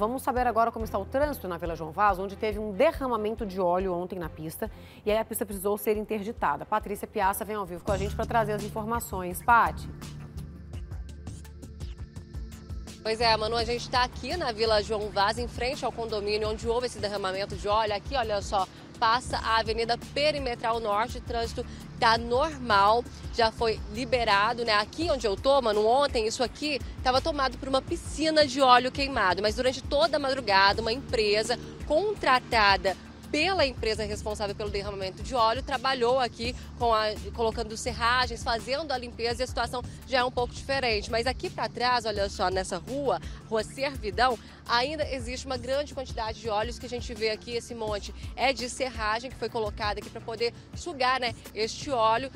Vamos saber agora como está o trânsito na Vila João Vaz, onde teve um derramamento de óleo ontem na pista e aí a pista precisou ser interditada. Patrícia Piaça vem ao vivo com a gente para trazer as informações. Pati. Pois é, Manu, a gente está aqui na Vila João Vaz, em frente ao condomínio onde houve esse derramamento de óleo. Aqui, olha só, passa a Avenida Perimetral Norte, trânsito está normal, já foi liberado, né? Aqui onde eu tô, mano, ontem isso aqui estava tomado por uma piscina de óleo queimado, mas durante toda a madrugada uma empresa contratada pela empresa responsável pelo derramamento de óleo, trabalhou aqui com a, colocando serragens, fazendo a limpeza e a situação já é um pouco diferente. Mas aqui para trás, olha só, nessa rua, rua Servidão, ainda existe uma grande quantidade de óleos que a gente vê aqui, esse monte é de serragem que foi colocada aqui para poder sugar né, este óleo.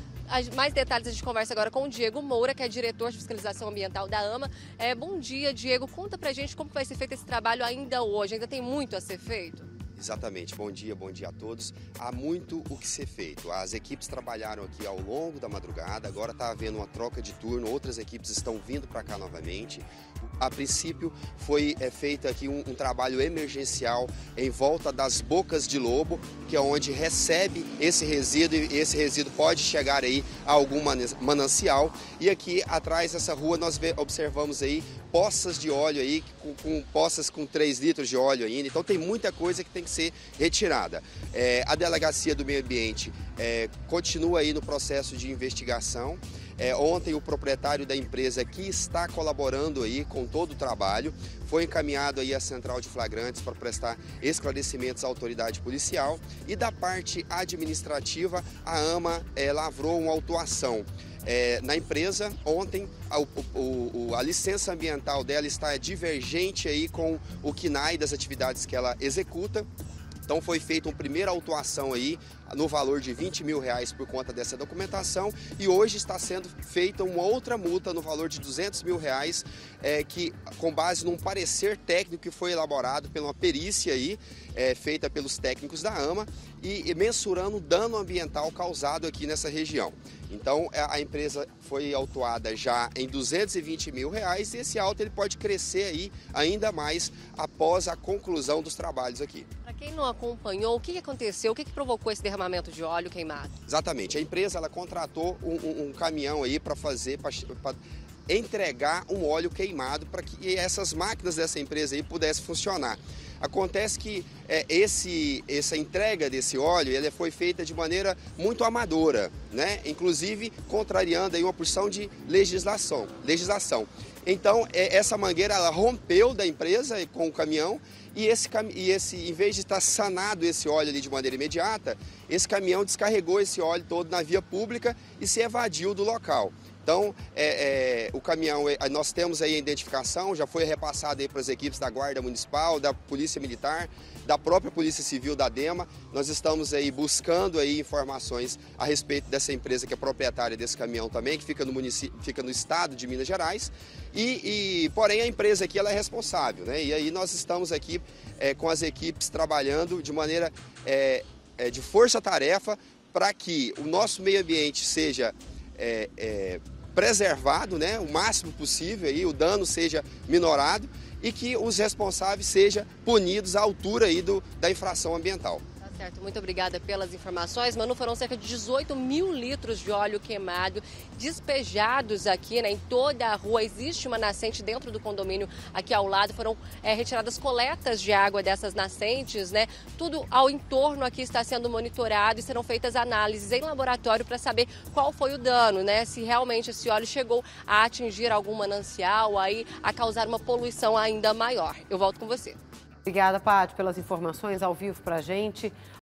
Mais detalhes a gente conversa agora com o Diego Moura, que é diretor de fiscalização ambiental da AMA. É, bom dia, Diego. Conta pra gente como vai ser feito esse trabalho ainda hoje. Ainda tem muito a ser feito? Exatamente. Bom dia, bom dia a todos. Há muito o que ser feito. As equipes trabalharam aqui ao longo da madrugada, agora está havendo uma troca de turno, outras equipes estão vindo para cá novamente. A princípio foi é, feito aqui um, um, trabalho emergencial em volta das bocas de lobo, que é onde recebe esse resíduo e esse resíduo pode chegar aí a algum manancial. E aqui atrás dessa rua nós observamos aí poças de óleo aí, com, com, poças com 3 litros de óleo ainda. Então tem muita coisa que tem que ser retirada. É, a Delegacia do Meio Ambiente é, continua aí no processo de investigação. É, ontem o proprietário da empresa que está colaborando aí com todo o trabalho foi encaminhado aí à central de flagrantes para prestar esclarecimentos à autoridade policial e da parte administrativa a AMA é, lavrou uma autuação é, na empresa. Ontem a, o, a, licença ambiental dela está divergente aí com o KNAI das atividades que ela executa. Então foi feita uma primeira autuação aí no valor de 20 mil reais por conta dessa documentação e hoje está sendo feita uma outra multa no valor de 200 mil reais é, que com base num parecer técnico que foi elaborado pela perícia aí é, feita pelos técnicos da AMA e, e mensurando o dano ambiental causado aqui nessa região. Então é, a empresa foi autuada já em 220 mil reais e esse auto ele pode crescer aí ainda mais após a conclusão dos trabalhos aqui. Para quem não acompanhou, o que aconteceu? O que provocou esse derramamento de óleo queimado? Exatamente. A empresa ela contratou um, um, um caminhão aí para fazer, para entregar um óleo queimado para que essas máquinas dessa empresa aí pudessem funcionar. Acontece que é, esse, essa entrega desse óleo ele foi feita de maneira muito amadora, né? inclusive contrariando aí uma porção de legislação. legislação. Então, é, essa mangueira ela rompeu da empresa com o caminhão e esse, e esse, em vez de estar sanado esse óleo ali de maneira imediata, esse caminhão descarregou esse óleo todo na via pública e se evadiu do local. Então, é, é, o caminhão, é, nós temos aí a identificação, já foi repassado aí para as equipes da Guarda Municipal, da Polícia Militar, da própria Polícia Civil da DEMA. Nós estamos aí buscando aí informações a respeito dessa empresa que é proprietária desse caminhão também, que fica no município, fica no estado de Minas Gerais. E, e porém a empresa aqui ela é responsável, né? E aí nós estamos aqui é, com as equipes trabalhando de maneira é, é, de força-tarefa para que o nosso meio ambiente seja é, é, preservado, né, o máximo possível, aí, o dano seja minorado e que os responsáveis sejam punidos à altura aí do, da infração ambiental. Certo, muito obrigada pelas informações. Manu, foram cerca de 18 mil litros de óleo queimado despejados aqui né, em toda a rua. Existe uma nascente dentro do condomínio aqui ao lado. Foram é, retiradas coletas de água dessas nascentes, né? Tudo ao entorno aqui está sendo monitorado e serão feitas análises em laboratório para saber qual foi o dano, né? Se realmente esse óleo chegou a atingir algum manancial, aí a causar uma poluição ainda maior. Eu volto com você. Obrigada, Paty, pelas informações ao vivo para a gente.